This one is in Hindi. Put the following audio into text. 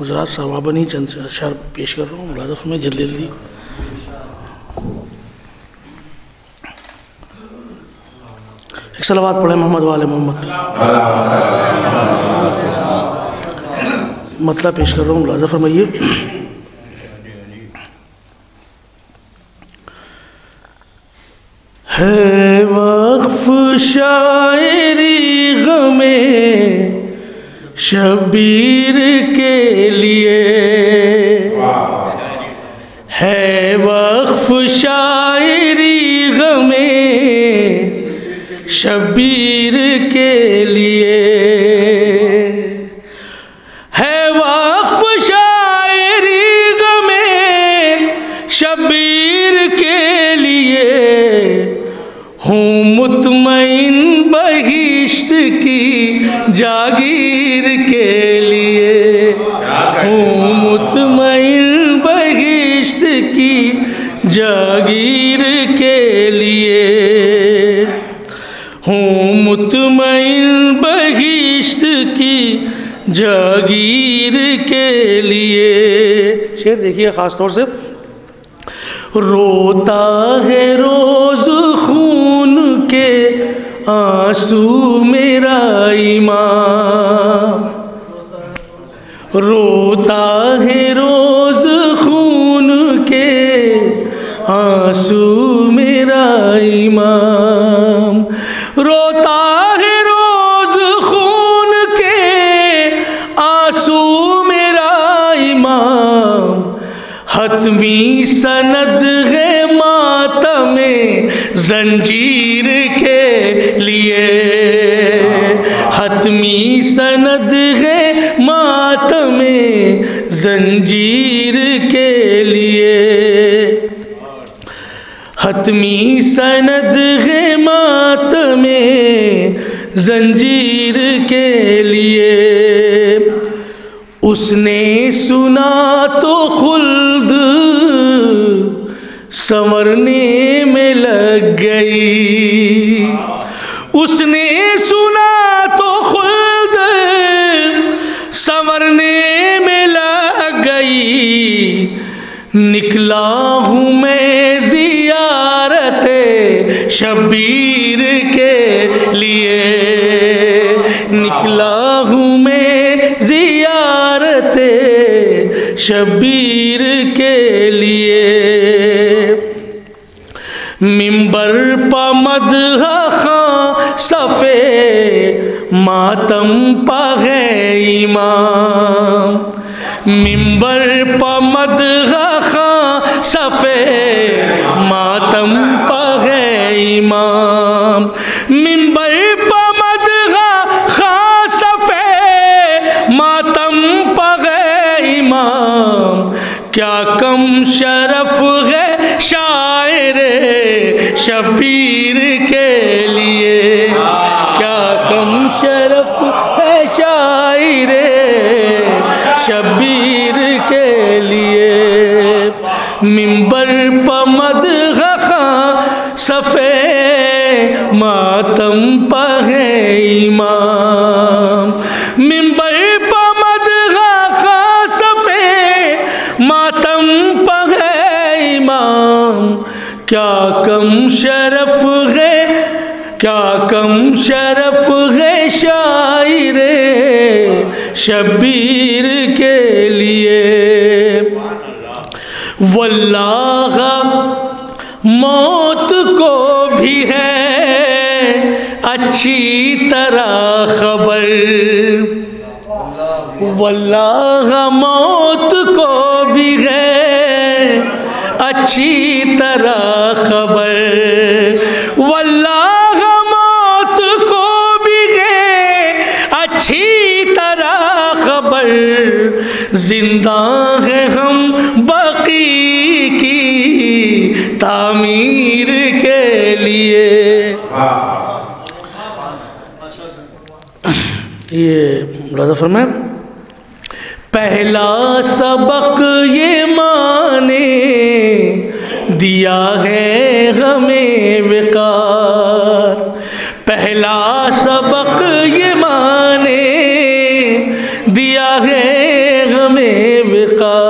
हजरात सवाबनी चंद अशार पेश कर रहा हूँ। मुलादफ में जल्दी जल्दी। एक सलावात पढ़े मोहम्मद वाले मोहम्मद। मतलब पेश कर रहा हूँ। मुलाजा फरमाइए। है शायरी गमे शबीर के लिए है वक्फ शायरी गमे शबीर के लिए जागीर के लिए। हूँ मुतमईन बहिश्त की जागीर के लिए। हूँ मुतमईन बहिश्त की जागीर के लिए। शेर देखिए ख़ास तौर से। रोता है रोज खून के आँसू मेरा ईमान। रोता है रोज खून के आँसू मेरा ईमान रोता है रोज खून के आँसू मेरा ईमान हतमी सनद है मातम जंजीर के लिए। हतमी सनद जंजीर के लिए। हतमी सनद है में जंजीर के लिए। उसने सुना तो खुल्द संवरने में लग गई। उसने निकला हूँ मैं जियारत शबीर के लिए। निकला हूँ मैं जियारत शबीर के लिए। मिंबर पमद खां सफ़े, मातम पा है इमाम। मिंबर पमद कम शरफ है शायर शबीर के लिए। क्या कम शरफ है शायर शबीर के लिए। मिंबर पमद खा सफ़े, मातम पहे क्या कम शरफ है? क्या कम शरफ है शायर शबीर के लिए? वल्लाह, मौत को भी है अच्छी तरह खबर। वल्लाह, मौत को भी है अच्छी तरह खबर। वल्लाह मौत को भी है अच्छी तरह खबर। ज़िंदा है हम बकी की तामीर के लिए। ये राजा पहला सबक ये दिया है हमें विकार। पहला सबक ये माने दिया है हमें विकार।